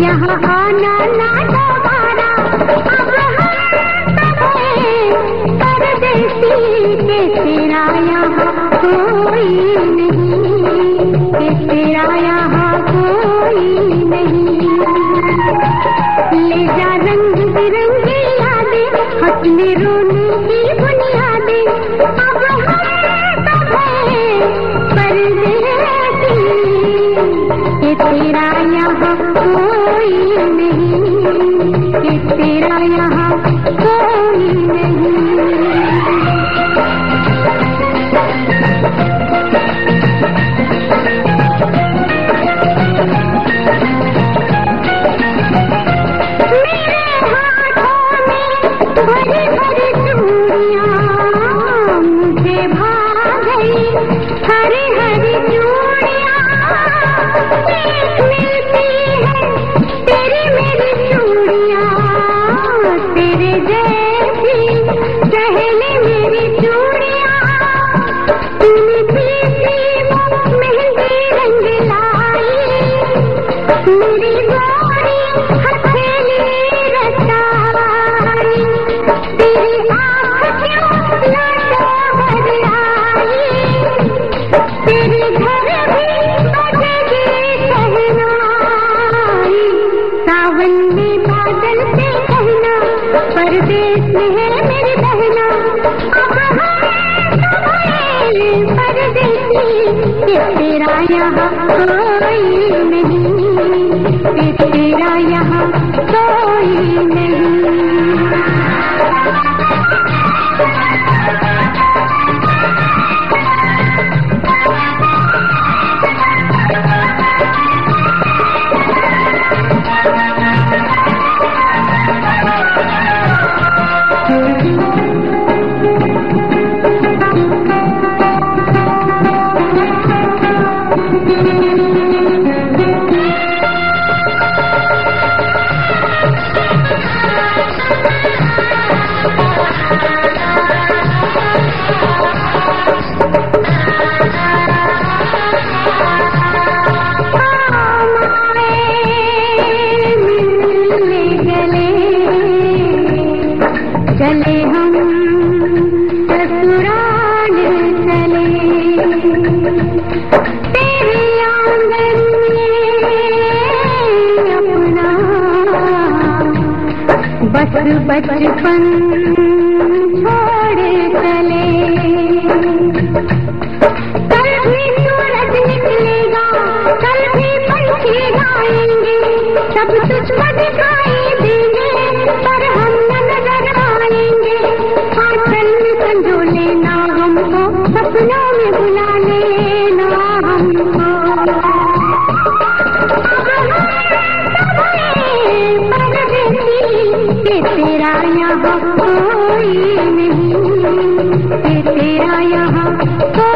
यहाँ आना ना दोबारा परदेसी के तेरा यहाँ कोई नहीं, के तेरा यहाँ कोई नहीं। ले जा रंग बिरंगी हंसने रोने की बुनियादें तेरा यहाँ कोई नहीं तेरा यहाँ मेरी परदेश में है मेरी बहना अब तुम्हारे परदेसी तेरा यहाँ नहीं तेरा यहाँ कोई नहीं। बस बचपन छोड़ चले। कल भी सूरज निकलेगा, कल भी पंछी गाएँगे। सब तुझको दिखाई देंगे, पर हम नज़र आएँगे आंचल में संजो लेना, हमको सपनों में बुला लेना, हमको तेरा यहाँ कोई नहीं तेरा यहाँ कोई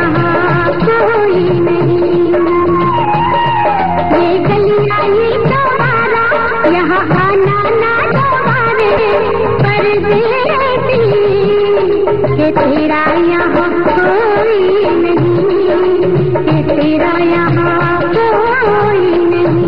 कि तेरा यहाँ कोई नहीं। कि तेरा यहाँ कोई नहीं।